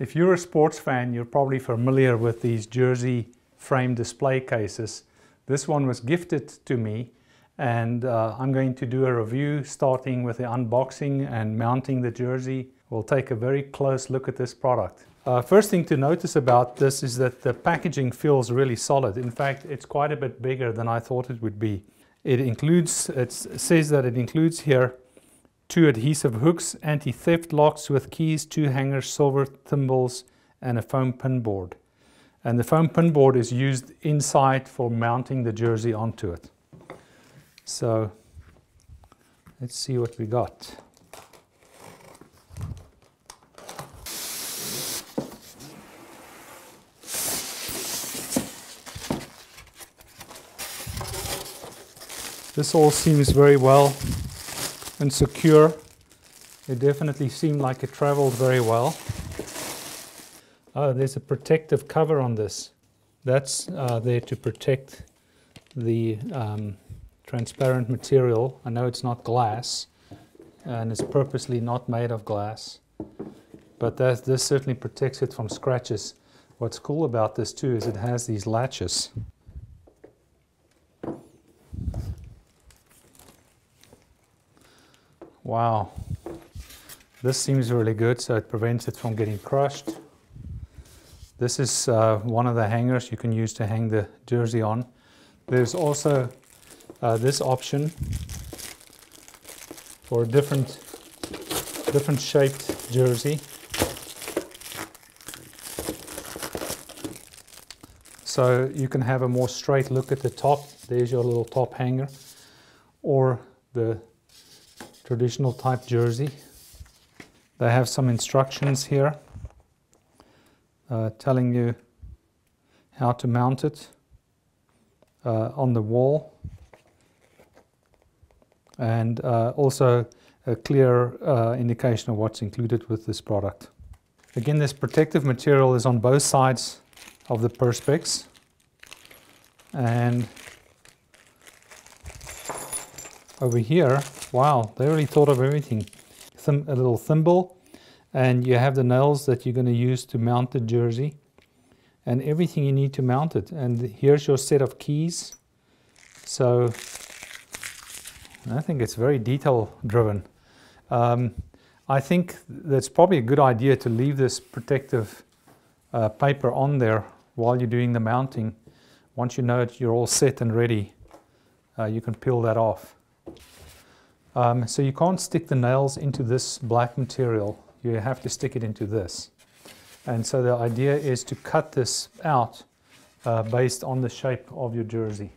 If you're a sports fan, you're probably familiar with these jersey frame display cases. This one was gifted to me and uh, I'm going to do a review starting with the unboxing and mounting the jersey. We'll take a very close look at this product. Uh, first thing to notice about this is that the packaging feels really solid. In fact, it's quite a bit bigger than I thought it would be. It includes, it says that it includes here two adhesive hooks, anti-theft locks with keys, two hangers, silver thimbles, and a foam pin board. And the foam pin board is used inside for mounting the jersey onto it. So let's see what we got. This all seems very well and secure. It definitely seemed like it traveled very well. Oh, there's a protective cover on this. That's uh, there to protect the um, transparent material. I know it's not glass, and it's purposely not made of glass, but that, this certainly protects it from scratches. What's cool about this too is it has these latches. Wow. This seems really good, so it prevents it from getting crushed. This is uh, one of the hangers you can use to hang the jersey on. There's also uh, this option for a different, different shaped jersey. So you can have a more straight look at the top. There's your little top hanger. Or the traditional type jersey. They have some instructions here uh, telling you how to mount it uh, on the wall and uh, also a clear uh, indication of what's included with this product. Again, this protective material is on both sides of the perspex and over here Wow, they really thought of everything. Thim a little thimble, and you have the nails that you're going to use to mount the jersey, and everything you need to mount it. And here's your set of keys. So I think it's very detail driven. Um, I think that's probably a good idea to leave this protective uh, paper on there while you're doing the mounting. Once you know it, you're all set and ready, uh, you can peel that off. Um, so you can't stick the nails into this black material. You have to stick it into this. And so the idea is to cut this out uh, based on the shape of your jersey.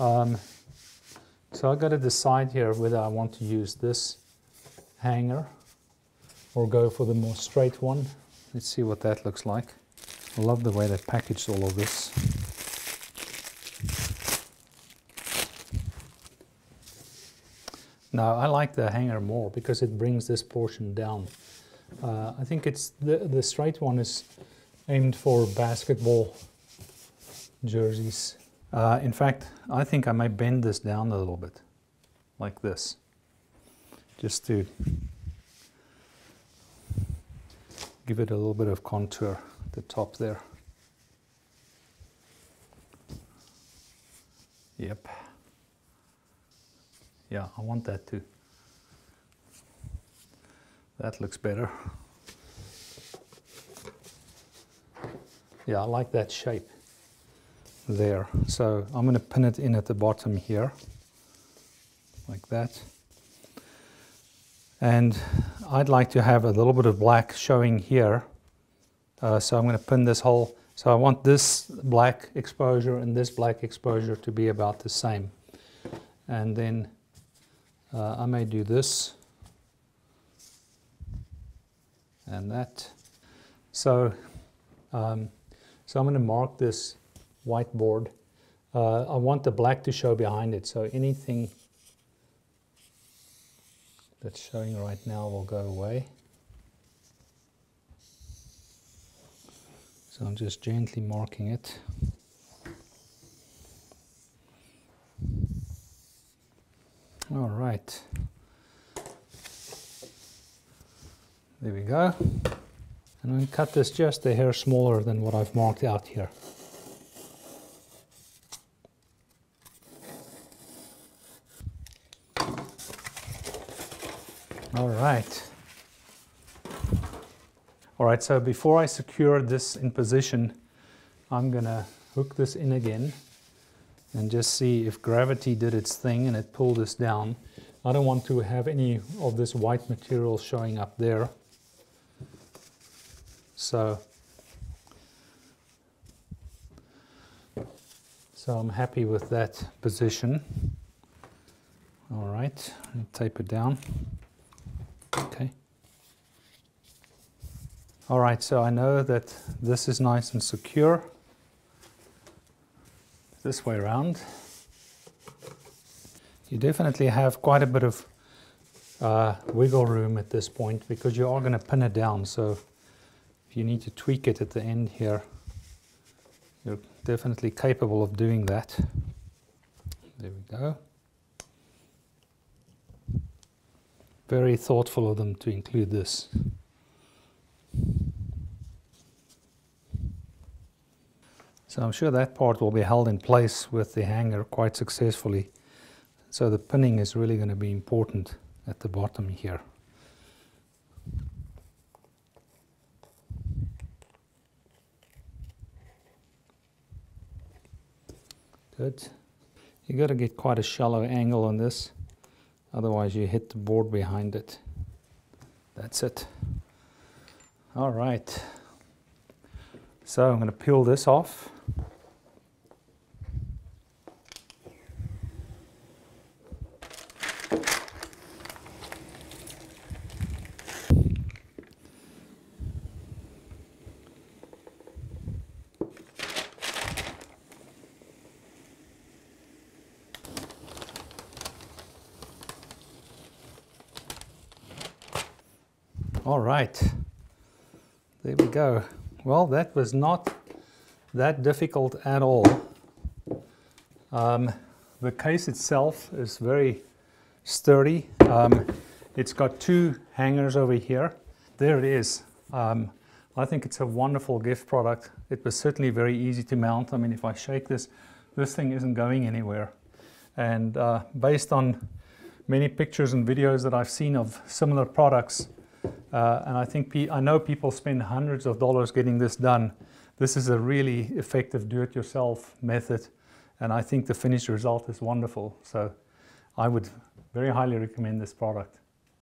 Um, so I've got to decide here whether I want to use this hanger or go for the more straight one. Let's see what that looks like. I love the way they packaged all of this. No, I like the hanger more because it brings this portion down. Uh, I think it's the, the straight one is aimed for basketball jerseys. Uh, in fact, I think I might bend this down a little bit, like this, just to give it a little bit of contour at the top there. Yep. Yeah, I want that too. That looks better. Yeah, I like that shape there. So I'm going to pin it in at the bottom here, like that. And I'd like to have a little bit of black showing here. Uh, so I'm going to pin this whole, so I want this black exposure and this black exposure to be about the same. And then uh, I may do this and that. So, um, so I'm going to mark this whiteboard. Uh, I want the black to show behind it, so anything that's showing right now will go away. So I'm just gently marking it. All right. There we go. And I'm going to cut this just a hair smaller than what I've marked out here. All right. All right, so before I secure this in position, I'm gonna hook this in again and just see if gravity did its thing and it pulled us down. I don't want to have any of this white material showing up there. So, so I'm happy with that position. All right, tape it down. Okay. All right, so I know that this is nice and secure. This way around. You definitely have quite a bit of uh, wiggle room at this point because you are going to pin it down. So if you need to tweak it at the end here, you're definitely capable of doing that. There we go. Very thoughtful of them to include this. So I'm sure that part will be held in place with the hanger quite successfully. So the pinning is really going to be important at the bottom here. Good. You got to get quite a shallow angle on this, otherwise you hit the board behind it. That's it. All right. So I'm going to peel this off. All right, there we go. Well, that was not that difficult at all. Um, the case itself is very sturdy. Um, it's got two hangers over here. There it is. Um, I think it's a wonderful gift product. It was certainly very easy to mount. I mean, if I shake this, this thing isn't going anywhere. And uh, based on many pictures and videos that I've seen of similar products, uh, and I think I know people spend hundreds of dollars getting this done. This is a really effective do-it-yourself method, and I think the finished result is wonderful. So I would very highly recommend this product.